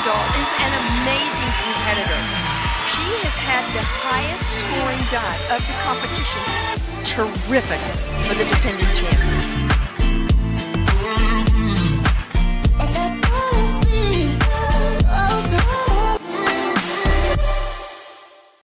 Is an amazing competitor. She has had the highest scoring dot of the competition. Terrific for the defending champion.